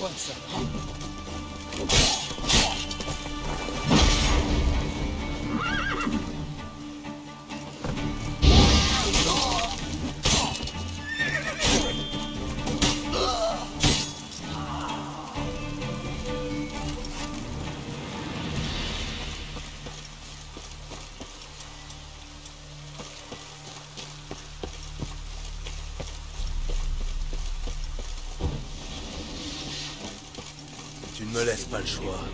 quoi ça pas le choix.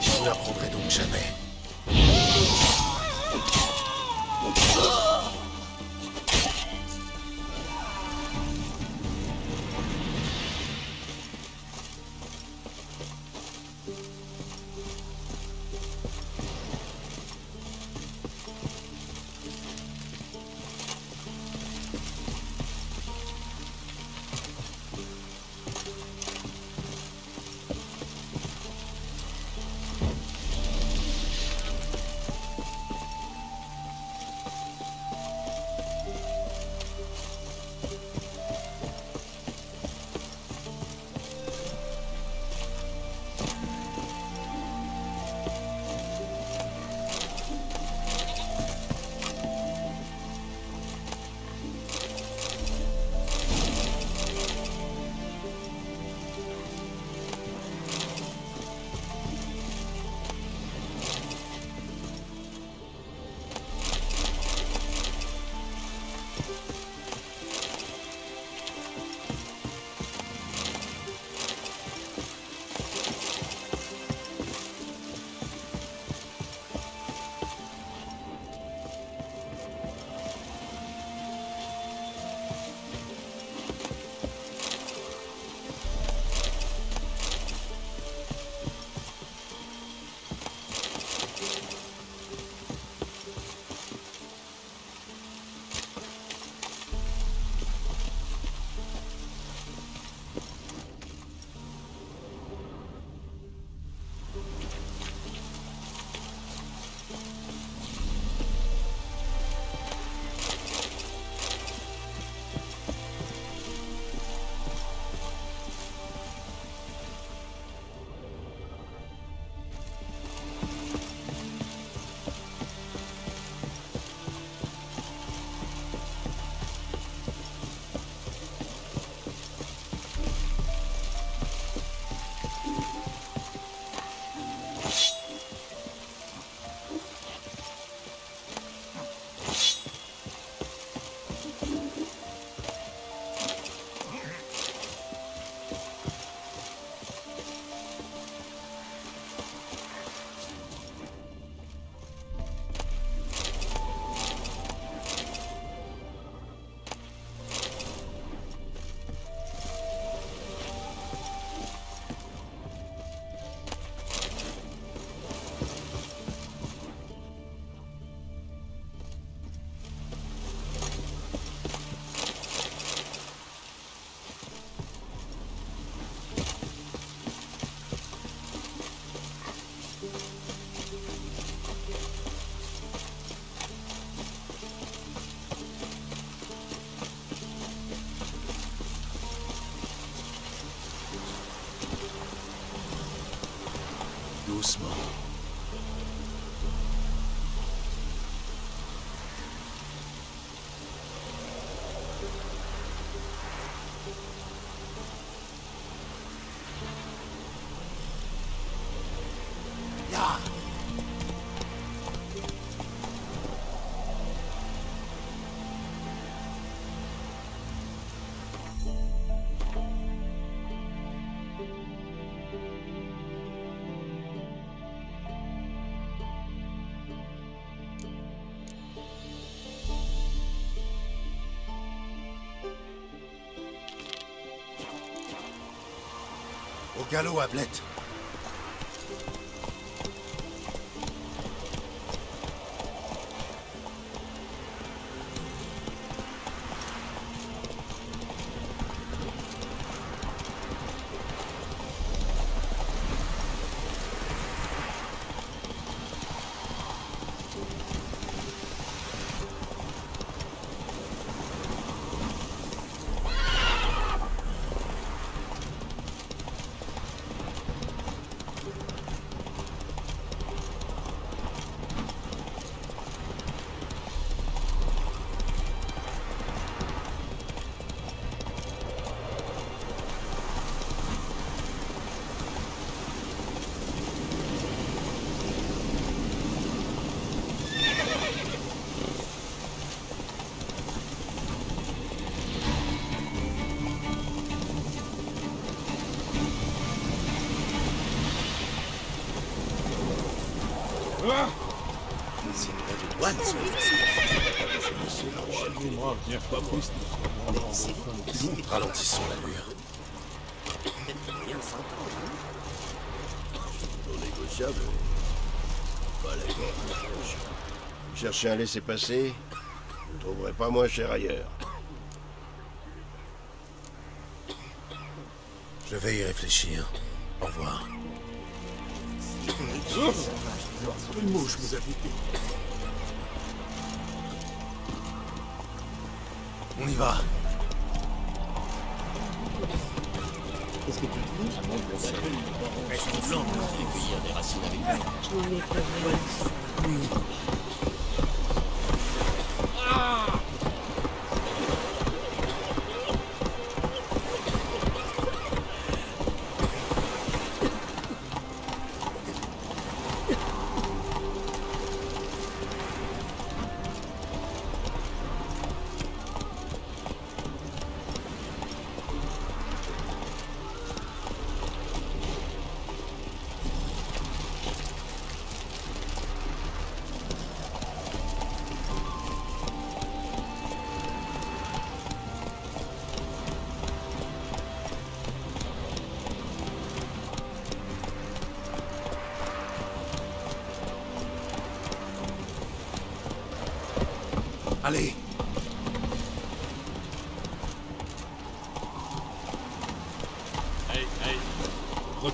Je n'apprendrai donc jamais. Au galop, Ablette. Pas les Vous cherchez un laisser-passer Vous ne trouverez pas moins cher ailleurs. Je vais y réfléchir. Au revoir. Une mouche vous a piqué. On y va. Cueillir des racines avec lui. Allez.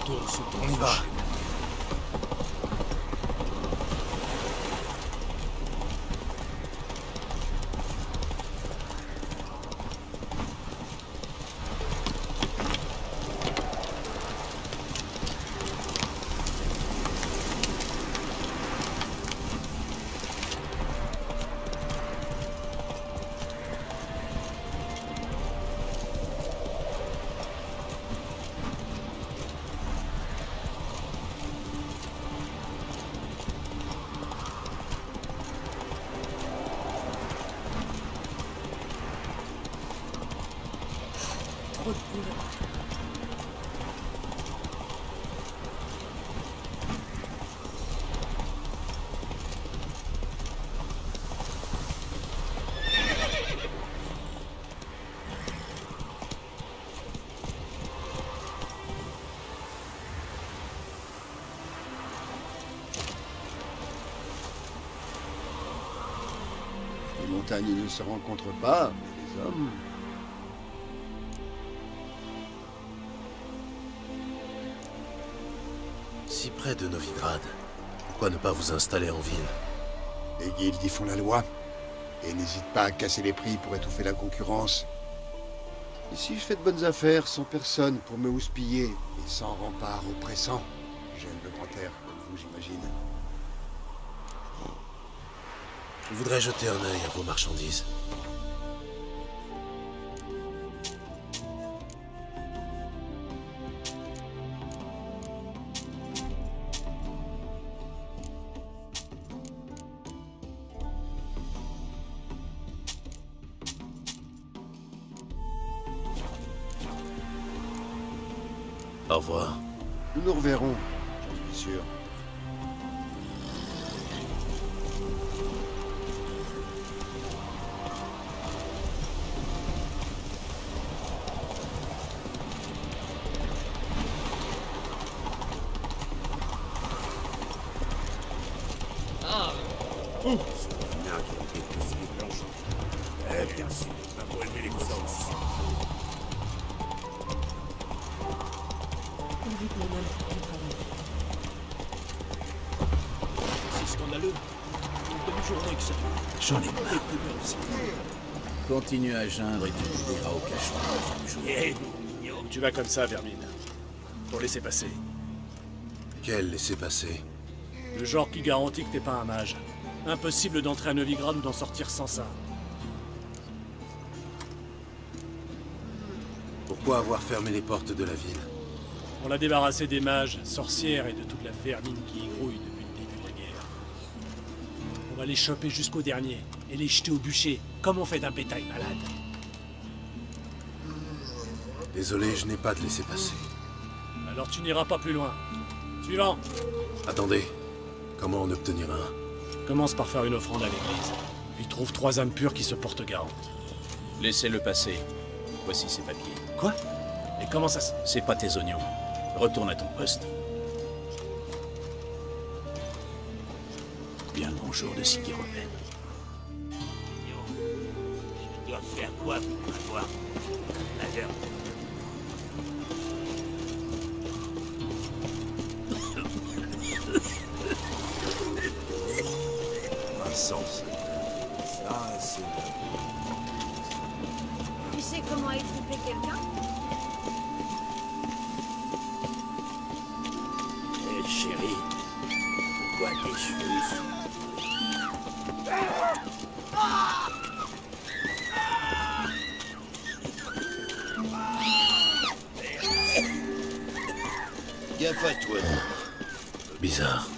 On y va. Montagnes ne se rencontrent pas, mais les hommes. Si près de Novigrad, pourquoi ne pas vous installer en ville? Les guildes y font la loi. Et n'hésitent pas à casser les prix pour étouffer la concurrence. Ici, je fais de bonnes affaires sans personne pour me houspiller et sans rempart oppressant? J'aime le grand air, comme vous, j'imagine. Je voudrais jeter un œil à vos marchandises. J'en ai marre. Aussi. Continue à geindre et tu nous verras au cachot. Tu vas comme ça, Vermine. Pour laisser passer. Quel laissez-passer Le genre qui garantit que t'es pas un mage. Impossible d'entrer à Novigrad ou d'en sortir sans ça. Pourquoi avoir fermé les portes de la ville? On l'a débarrassé des mages, sorcières et de toute la vermine qui y On va les choper jusqu'au dernier et les jeter au bûcher, comme on fait d'un bétail malade. Désolé, je n'ai pas de laissez-passer. Alors tu n'iras pas plus loin. Suivant. Attendez, comment en obtenir un? Commence par faire une offrande à l'église. Puis trouve trois âmes pures qui se portent garantes. Laissez-le passer. Voici ses papiers. Quoi? Et comment ça se... C'est pas tes oignons. Retourne à ton poste. Bonjour de Siki Roven. je dois faire quoi pour avoir Majeur Sens. Ça, c'est... Tu sais comment étriper quelqu'un? Eh, chérie, pourquoi tes cheveux Bizarre.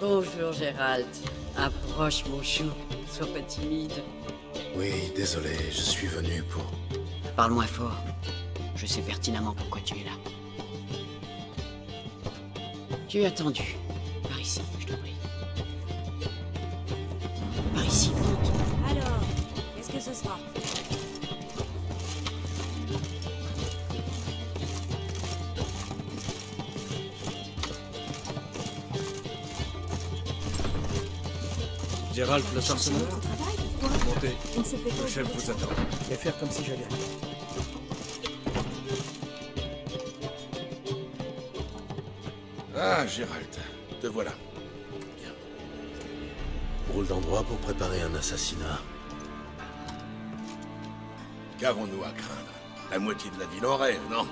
Bonjour Gérald. Approche mon chou. Sois pas timide. Oui, désolé, je suis venu pour... Parle-moi fort. Je sais pertinemment pourquoi tu es là. Tu es attendu. Gérald, Pourquoi Montez. Le chef vous attend. Et faire comme si j'allais. Ah, Gérald, te voilà. Drôle d'endroit pour préparer un assassinat. Qu'avons-nous à craindre? La moitié de la ville en rêve, non?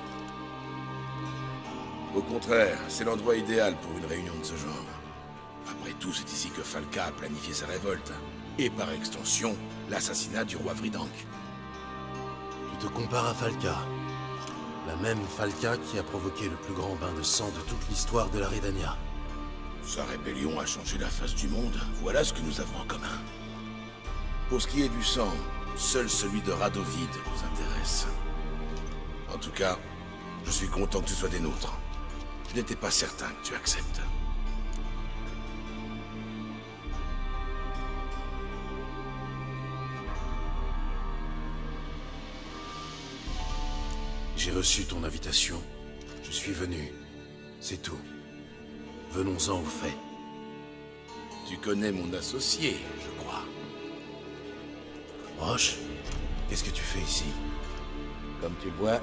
Au contraire, c'est l'endroit idéal pour une réunion de ce genre. C'est ici que Falca a planifié sa révolte. Et par extension, l'assassinat du roi Vridank. Tu te compares à Falca. La même Falca qui a provoqué le plus grand bain de sang de toute l'histoire de la Redania. Sa rébellion a changé la face du monde. Voilà ce que nous avons en commun. Pour ce qui est du sang, seul celui de Radovid nous intéresse. En tout cas, je suis content que tu sois des nôtres. Je n'étais pas certain que tu acceptes. J'ai reçu ton invitation. Je suis venu. C'est tout. Venons-en au fait. Tu connais mon associé, je crois. Roche, qu'est-ce que tu fais ici? Comme tu le vois,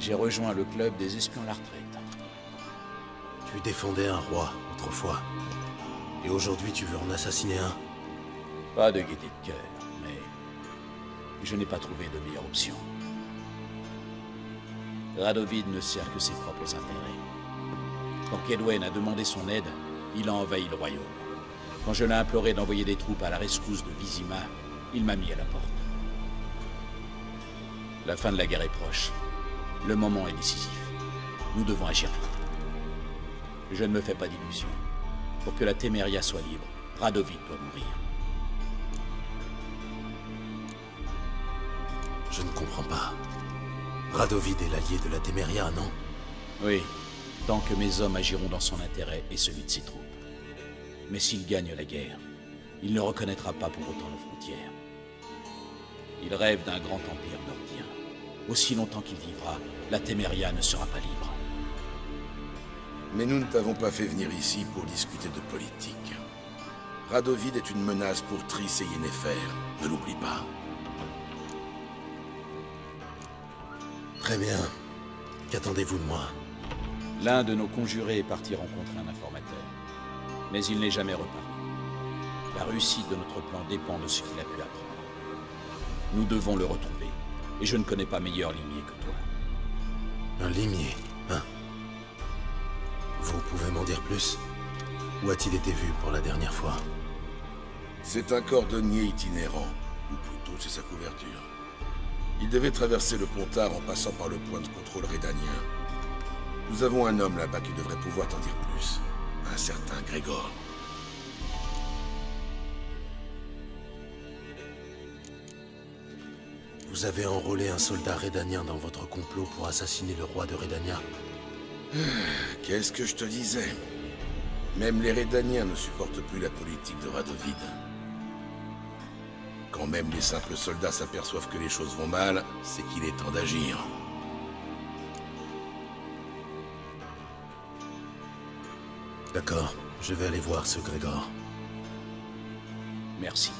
j'ai rejoint le club des espions à la retraite. Tu défendais un roi autrefois. Et aujourd'hui, tu veux en assassiner un? Pas de gaieté de cœur, mais je n'ai pas trouvé de meilleure option. Radovid ne sert que ses propres intérêts. Quand Kedwen a demandé son aide, il a envahi le royaume. Quand je l'ai imploré d'envoyer des troupes à la rescousse de Vizima, il m'a mis à la porte. La fin de la guerre est proche. Le moment est décisif. Nous devons agir vite. Je ne me fais pas d'illusions. Pour que la Téméria soit libre, Radovid doit mourir. Je ne comprends pas. Radovid est l'allié de la Téméria, non? Oui, tant que mes hommes agiront dans son intérêt et celui de ses troupes. Mais s'il gagne la guerre, il ne reconnaîtra pas pour autant nos frontières. Il rêve d'un grand empire nordien. Aussi longtemps qu'il vivra, la Téméria ne sera pas libre. Mais nous ne t'avons pas fait venir ici pour discuter de politique. Radovid est une menace pour Triss et Yennefer, ne l'oublie pas. Très bien. Qu'attendez-vous de moi? L'un de nos conjurés est parti rencontrer un informateur. Mais il n'est jamais reparu. La réussite de notre plan dépend de ce qu'il a pu apprendre. Nous devons le retrouver. Et je ne connais pas meilleur limier que toi. Un limier, hein? Vous pouvez m'en dire plus? Où a-t-il été vu pour la dernière fois? C'est un cordonnier itinérant, ou plutôt c'est sa couverture. Il devait traverser le Pontard en passant par le point de contrôle rédanien. Nous avons un homme là-bas qui devrait pouvoir t'en dire plus. Un certain Grégor. Vous avez enrôlé un soldat rédanien dans votre complot pour assassiner le roi de Rédania. Qu'est-ce que je te disais? Même les Rédaniens ne supportent plus la politique de Radovid. Quand même les simples soldats s'aperçoivent que les choses vont mal, c'est qu'il est temps d'agir. D'accord, je vais aller voir ce Grégor. Merci.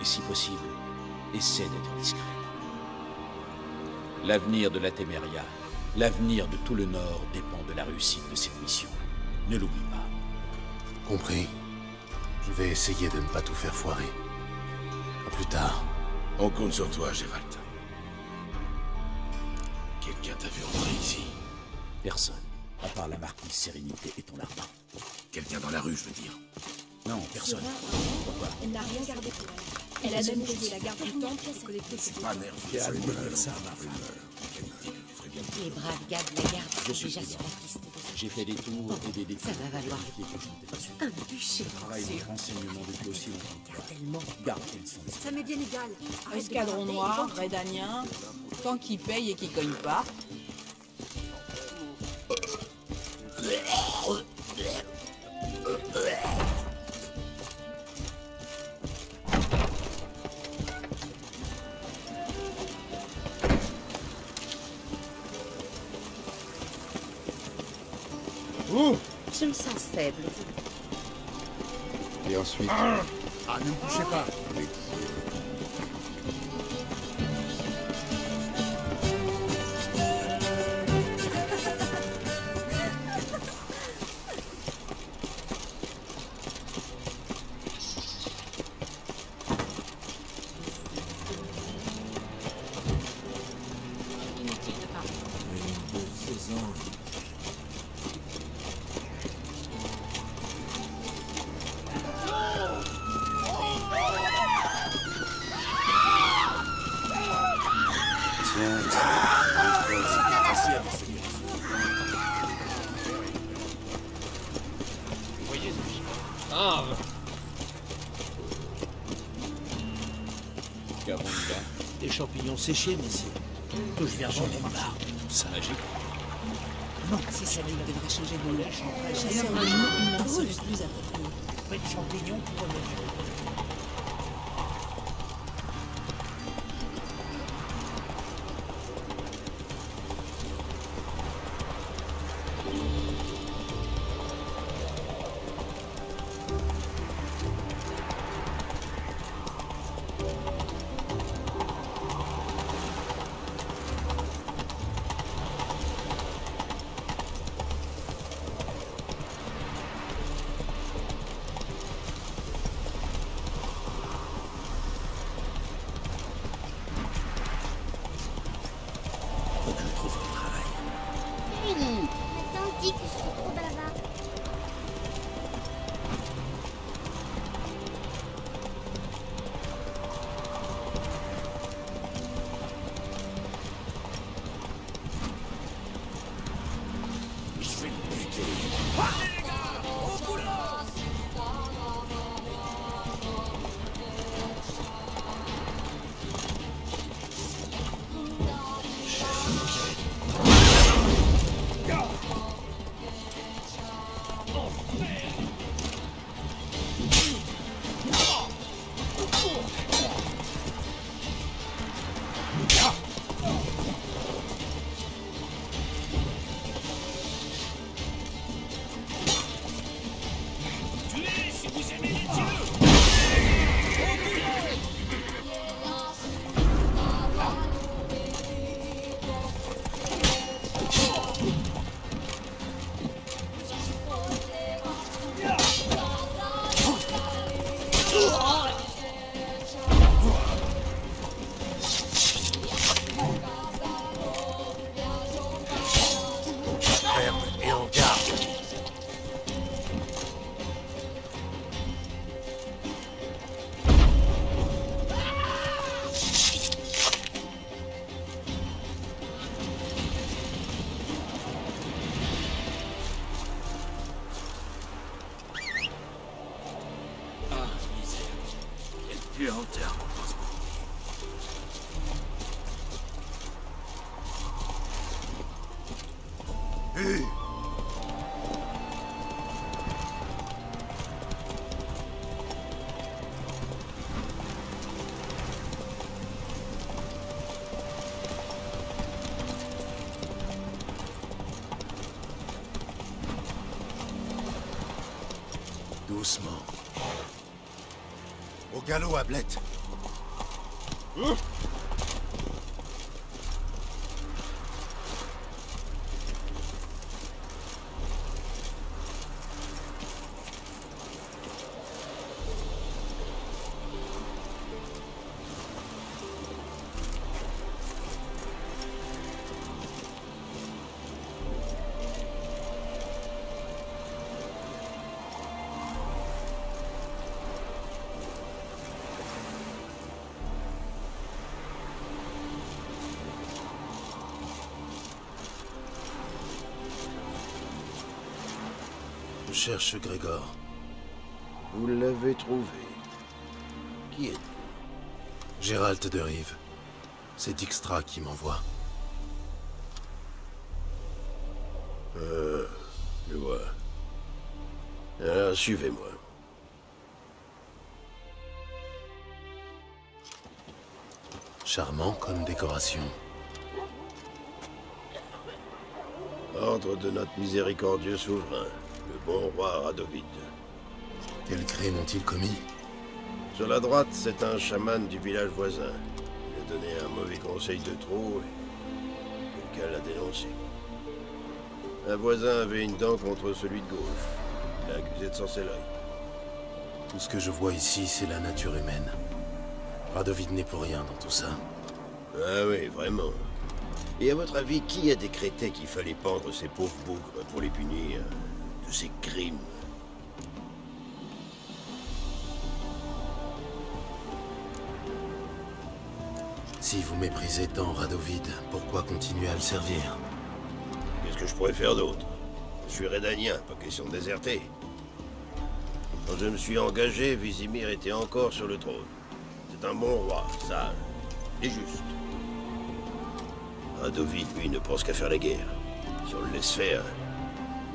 Et si possible, essaie d'être discret. L'avenir de la Téméria, l'avenir de tout le Nord dépend de la réussite de cette mission. Ne l'oublie pas. Compris. Je vais essayer de ne pas tout faire foirer. Plus tard. On compte sur toi, Gérald. Quelqu'un t'a vu entrer ici? Personne, à part la marquise Sérénité et ton larbin. Quelqu'un dans la rue, je veux dire. Non, personne. Pourquoi? Elle n'a rien gardé pour elle. Elle a même payé la garde du temple pour collecter ses Pas nerveux. Ça. Les braves gars de la garde Je sont suis déjà sur la piste J'ai fait des tours et des détours. Ça va valoir Vérifier que je n'étais pas sûr. un bûcher. Je travaille les renseignements depuis aussi longtemps que toi. Tellement. Garde quels sont les Ça m'est bien égal. Escadron noir, Rédanien, tant qu'ils payent et qu'ils cognent pas. Me sens faible. Et ensuite, Ah, ne me touchez pas séchés, messieurs. Touche vierge des barres. c'est magique. C'est ça qui devrait changer de nom. Chasseur de plus approprié. Pas de champignons pour le Doucement. Au galop, Ablette. Je cherche Grégor. Vous l'avez trouvé. Qui êtes-vous Gérald de Rive. C'est Dijkstra qui m'envoie. Euh, je vois. Alors, suivez-moi. Charmant comme décoration. Ordre de notre miséricordieux souverain, le bon roi Radovid. Quel crime ont-ils commis Sur la droite, c'est un chaman du village voisin. Il a donné un mauvais conseil de trop et quelqu'un l'a dénoncé. Un voisin avait une dent contre celui de gauche. Il l'a accusé de sorcellerie. Tout ce que je vois ici, c'est la nature humaine. Radovid n'est pour rien dans tout ça. Ah oui, vraiment. Et à votre avis, qui a décrété qu'il fallait pendre ces pauvres bougres pour les punir? De ces crimes Si vous méprisez tant Radovid, pourquoi continuer à le servir? Qu'est-ce que je pourrais faire d'autre? Je suis rédanien, pas question de déserter. Quand je me suis engagé, Vizimir était encore sur le trône. C'est un bon roi, sage et juste. Radovid, lui, ne pense qu'à faire la guerre. Si on le laisse faire,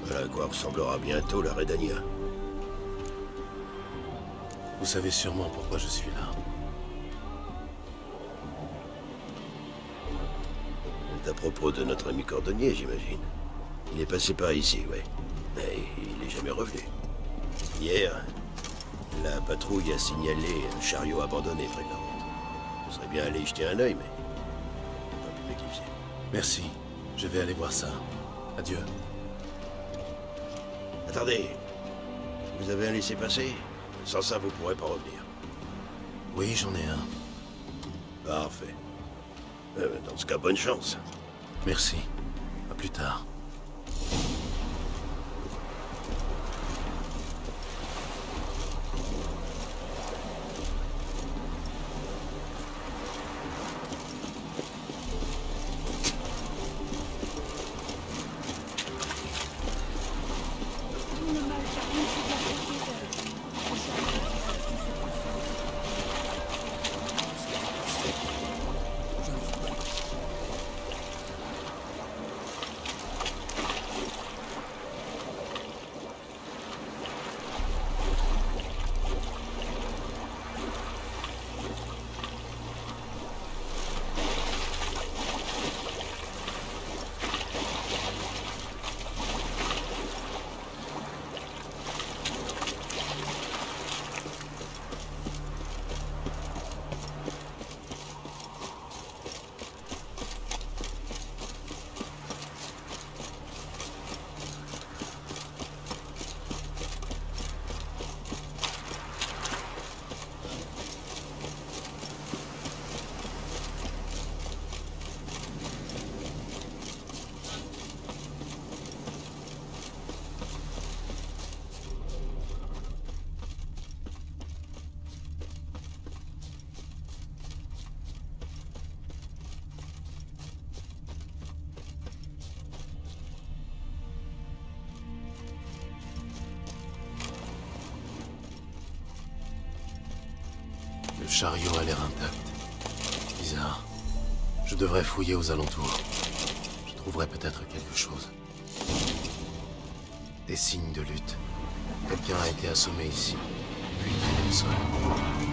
voilà à quoi ressemblera bientôt la Redania. Vous savez sûrement pourquoi je suis là. C'est à propos de notre ami cordonnier, j'imagine. Il est passé par ici, ouais. Mais il n'est jamais revenu. Hier, la patrouille a signalé un chariot abandonné près de la route. Je serais bien allé y jeter un œil, mais... pas pu. Merci. Je vais aller voir ça. Adieu. Attendez. Vous avez un laissez-passer? Sans ça, vous pourrez pas revenir. Oui, j'en ai un. Parfait. Euh, dans ce cas, bonne chance. Merci. À plus tard. Chariot a l'air intact. Bizarre. Je devrais fouiller aux alentours. Je trouverai peut-être quelque chose. Des signes de lutte. Quelqu'un a été assommé ici. Puis traîné au sol.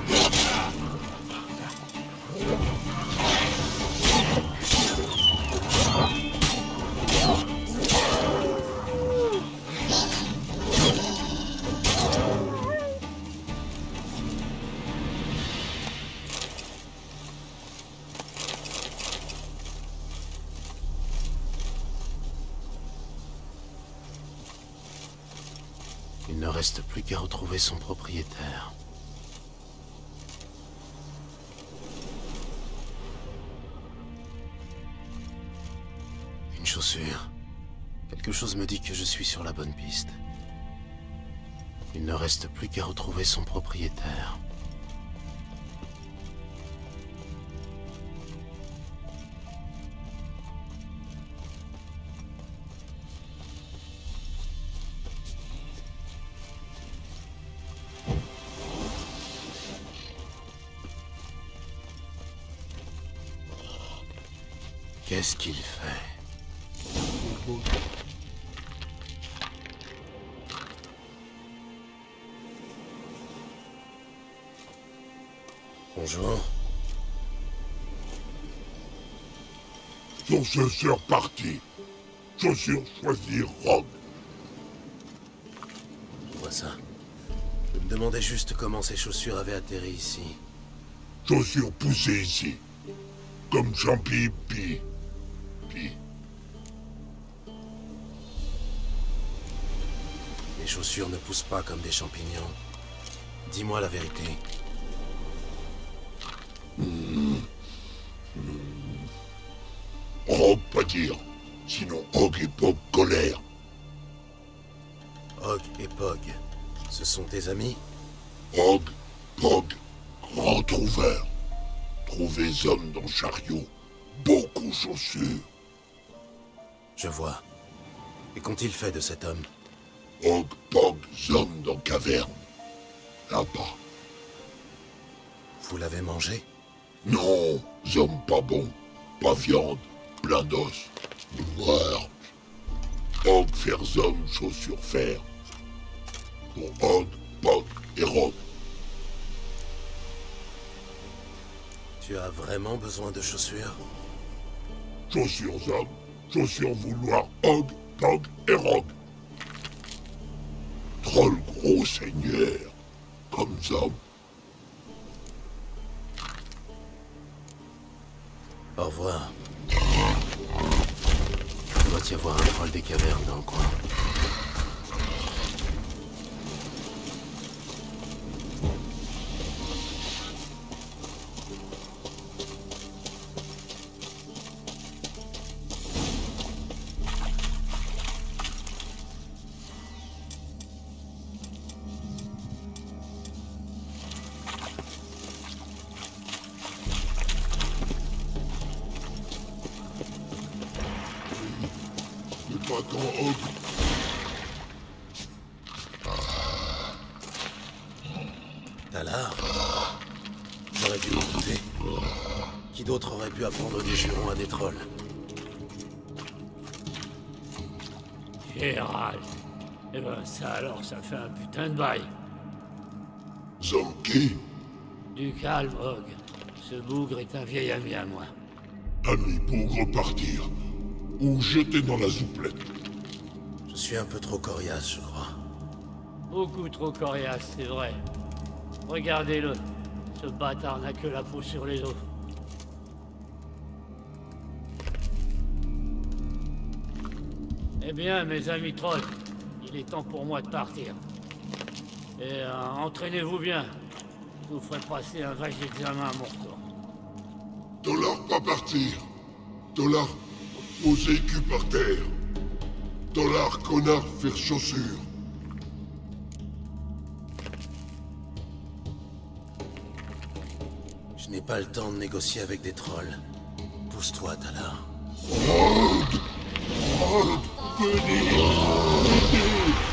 Son propriétaire. Une chaussure. Quelque chose me dit que je suis sur la bonne piste. Il ne reste plus qu'à retrouver son propriétaire. Qu'est-ce qu'il fait Bonjour. Chaussure parti. Chaussure choisir Rogue. Je vois ça. Je me demandais juste comment ces chaussures avaient atterri ici. Chaussure poussée ici. Comme Champi, pi. Chaussures ne poussent pas comme des champignons. Dis-moi la vérité. Rogue pas dire. Sinon Rogue et Pog colère. Hog et Pog, ce sont tes amis? Rogue, Pog, grand trouveur. Trouver hommes dans chariot. Beaucoup chaussures. Je vois. Et qu'ont-ils fait de cet homme? Rogue, Pog, hommes dans caverne. Là-bas. Vous l'avez mangé? Non, hommes pas bons. Pas viande, plein d'os. Noir. Hog, faire homme, chaussures fer. Pour Hog, Pog et Rogue. Tu as vraiment besoin de chaussures? Chaussures hommes, chaussures vouloir Hog, Pog et Rogue. Troll gros seigneur, comme hommes. Au revoir. Il doit y avoir un troll des cavernes dans le coin? Hog. Talar J'aurais dû m'en douter. Qui d'autre aurait pu apprendre des jurons à des trolls? Gérald. Eh ben ça alors, ça fait un putain de bail. Zomki, Du calme, Hog. Ce bougre est un vieil ami à moi. ami pour repartir. Ou jeter dans la souplette. Je suis un peu trop coriace, je crois. Beaucoup trop coriace, c'est vrai. Regardez-le. Ce bâtard n'a que la peau sur les os. Eh bien, mes amis trolls, il est temps pour moi de partir. Et euh, entraînez-vous bien. Je vous ferai passer un vache d'examen à mon retour. Dollar pas partir. Dollar poser cul par terre. Dollar connard faire chaussure. Je n'ai pas le temps de négocier avec des trolls. Pousse-toi, Talar. C'est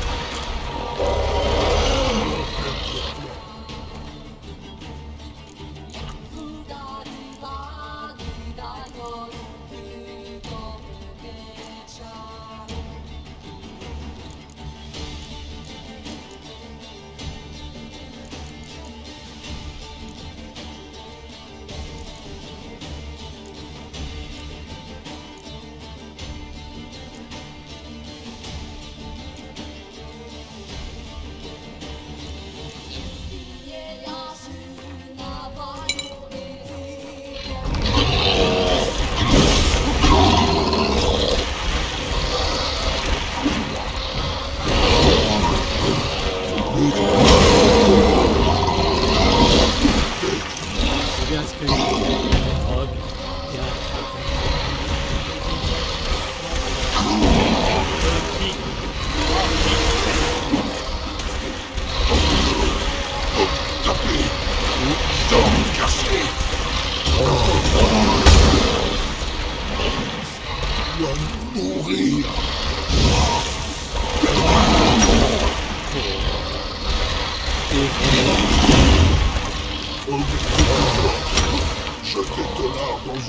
Je détonard dans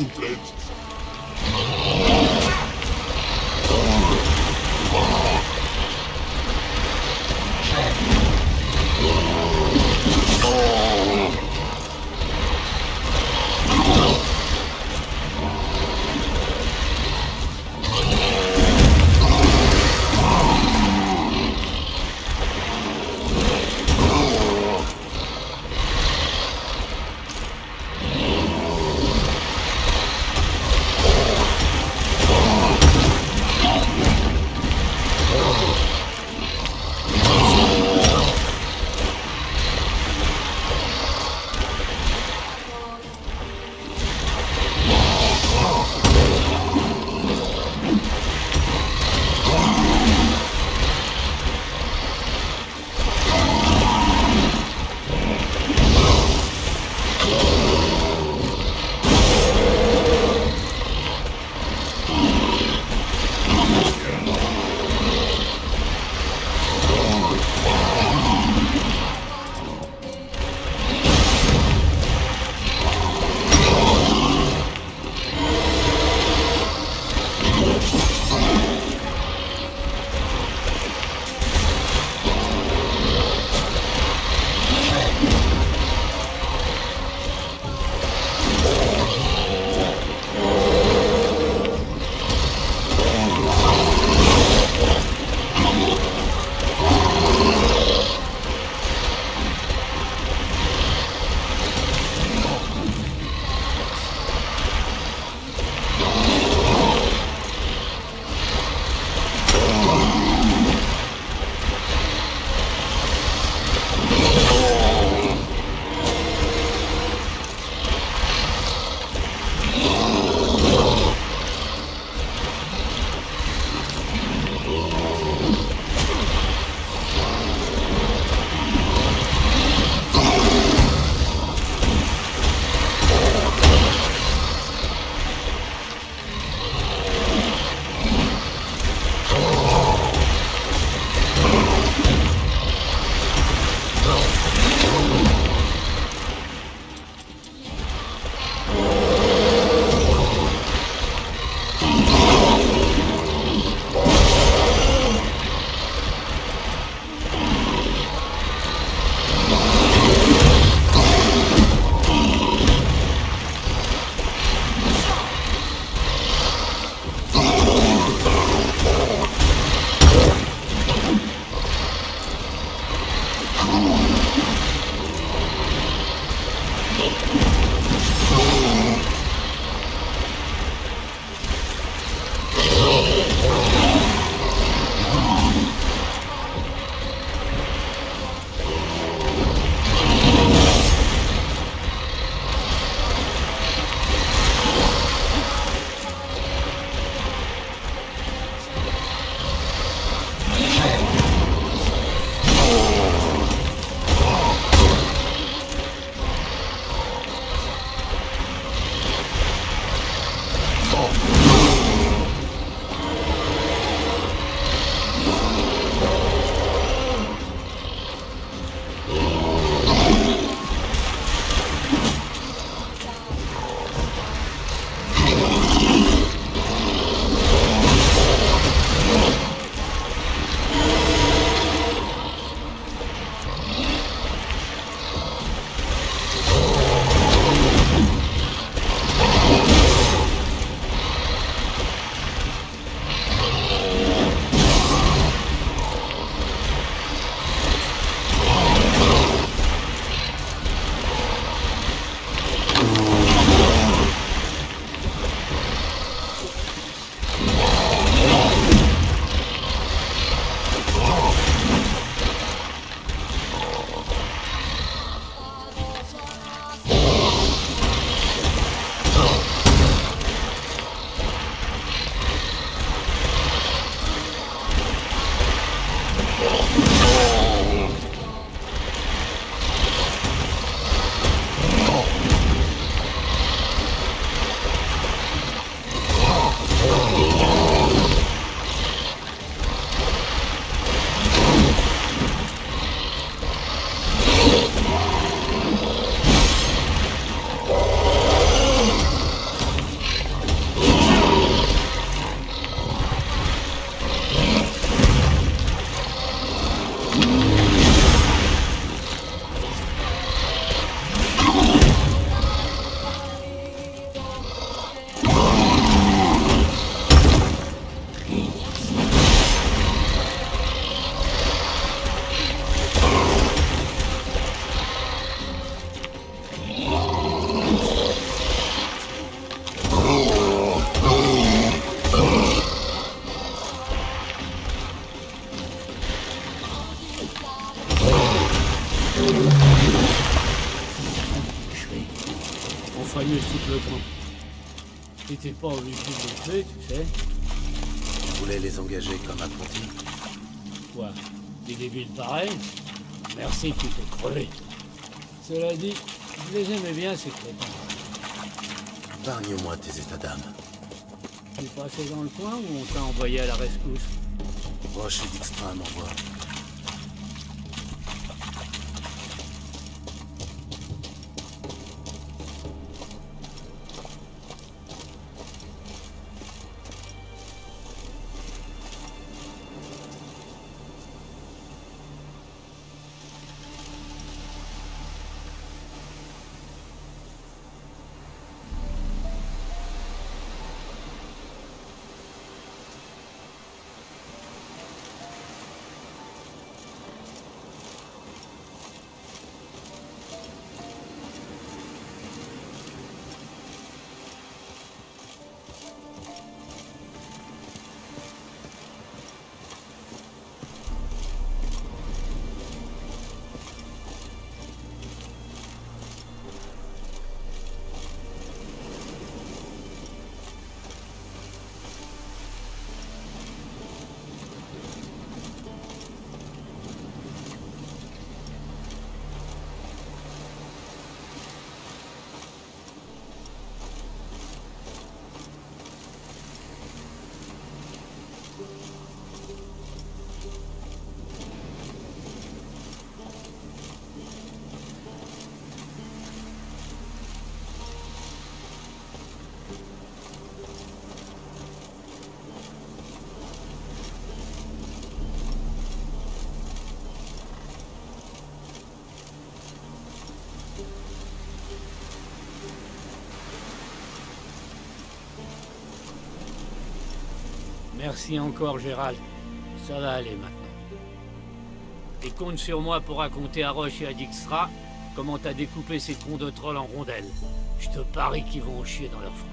Oh Pas obligé de le tuer, tu sais. Tu voulais les engager comme apprentis Quoi Des débiles pareils? Merci, tu t'es crevé. Cela dit, je les aimais bien, ces crétins. Épargne-moi tes états d'âme. Tu passé dans le coin ou on t'a envoyé à la rescousse? Roche et Dijkstra m'envoient. Merci encore, Gérald. Ça va aller maintenant. Et compte sur moi pour raconter à Roche et à Dijkstra comment t'as découpé ces cons de trolls en rondelles. Je te parie qu'ils vont chier dans leur froc.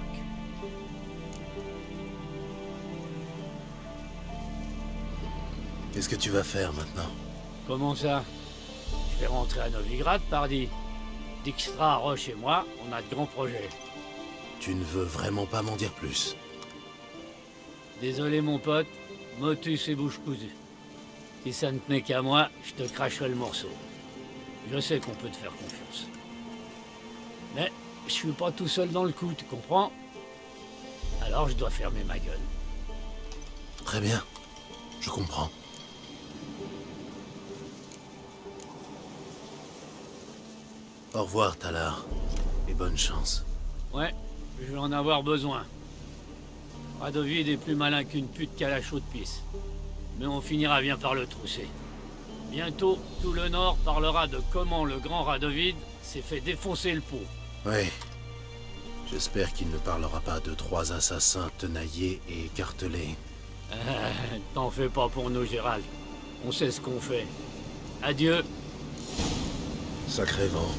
Qu'est-ce que tu vas faire maintenant? Comment ça? Je vais rentrer à Novigrad, pardi. Dijkstra, Roche et moi, on a de grands projets. Tu ne veux vraiment pas m'en dire plus? Désolé mon pote, motus et bouche cousue? Si ça ne tenait qu'à moi, je te cracherai le morceau. Je sais qu'on peut te faire confiance. Mais je suis pas tout seul dans le coup, tu comprends? Alors je dois fermer ma gueule. Très bien. Je comprends. Au revoir, Talar. Et bonne chance. Ouais, je vais en avoir besoin. Radovid est plus malin qu'une pute qu'à la chaude pisse. Mais on finira bien par le trousser. Bientôt, tout le Nord parlera de comment le grand Radovid s'est fait défoncer le pot. Oui. J'espère qu'il ne parlera pas de trois assassins tenaillés et écartelés. T'en fais pas pour nous, Gérald. On sait ce qu'on fait. Adieu. Sacré vent.